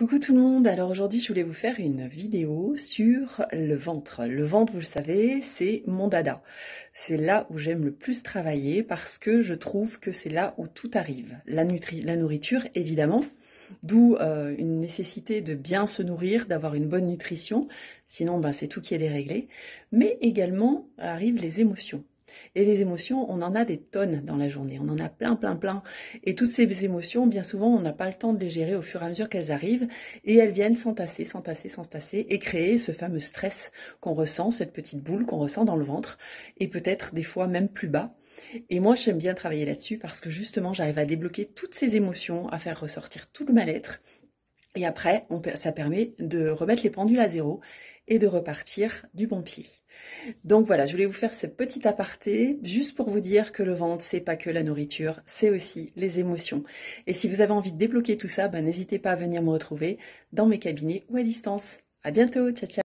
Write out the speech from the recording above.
Coucou tout le monde, alors aujourd'hui je voulais vous faire une vidéo sur le ventre. Le ventre, vous le savez, c'est mon dada. C'est là où j'aime le plus travailler parce que je trouve que c'est là où tout arrive. La, nourriture, évidemment, d'où euh, une nécessité de bien se nourrir, d'avoir une bonne nutrition, sinon ben, c'est tout qui est déréglé. Mais également arrivent les émotions. Et les émotions, on en a des tonnes dans la journée, on en a plein, plein, plein. Et toutes ces émotions, bien souvent, on n'a pas le temps de les gérer au fur et à mesure qu'elles arrivent, et elles viennent s'entasser, s'entasser, s'entasser, et créer ce fameux stress qu'on ressent, cette petite boule qu'on ressent dans le ventre, et peut-être des fois même plus bas. Et moi, j'aime bien travailler là-dessus parce que justement, j'arrive à débloquer toutes ces émotions, à faire ressortir tout le mal-être. Et après, ça permet de remettre les pendules à zéro et de repartir du bon pied. Donc voilà, je voulais vous faire ce petit aparté juste pour vous dire que le ventre, c'est pas que la nourriture, c'est aussi les émotions. Et si vous avez envie de débloquer tout ça, ben, n'hésitez pas à venir me retrouver dans mes cabinets ou à distance. À bientôt, ciao ciao